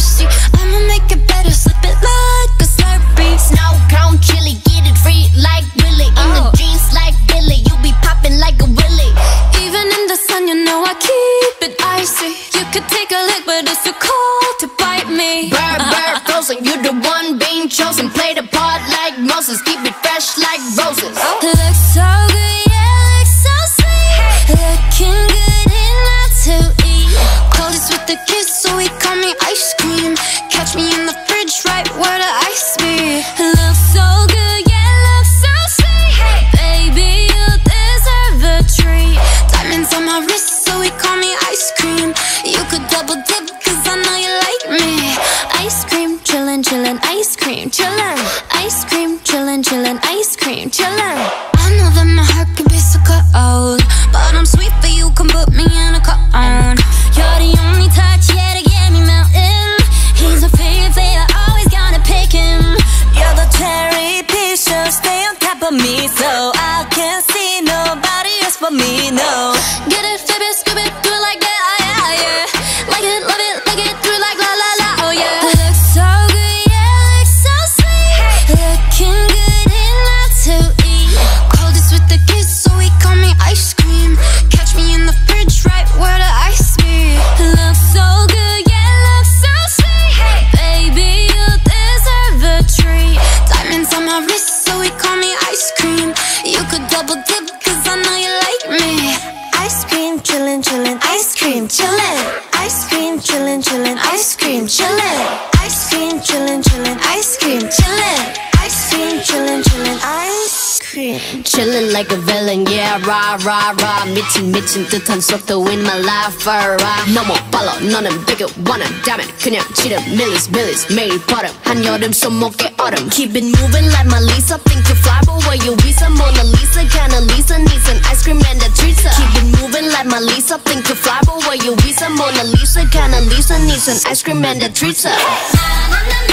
thirsty I'ma make it better, slip it like a Slurpee Snow cone chili, get it free like Willy In oh. the jeans like Billie, you be popping like a willy Even in the sun, you know I keep it icy. You could take a lick, but it's too cold to bite me. Bird, bird, uh, uh, uh. frozen, you the one being chosen. Play the part like Moses, keep it fresh like roses. Oh. Looks so good. Cream, chillin'. Ice cream, chillin', chillin', ice cream, chillin'. I know that my heart can be so cold, chillin', chillin', ice cream, chillin' Ice cream, chillin', chillin', ice cream, chillin' Ice cream, chillin', chillin', ice cream, chillin' Ice cream, chillin', chillin', ice cream Chillin' like a villain, yeah, rah, rah, rah. 미친, 미친 듯한 속도 in my life, alright. 너무 빨라, 너는 되게 원한다면 그냥 지름, 밀리스, 밀리스, 매일 버릇. 한여름 손목에 얼음. Keep it moving like my Lisa. Think you fly, but where you visa? Mona Lisa, kinda Lisa, needs an ice cream Think you fly, but where you visa? Mona Lisa, kinda Lisa, needs an ice cream and a treat. Na, na,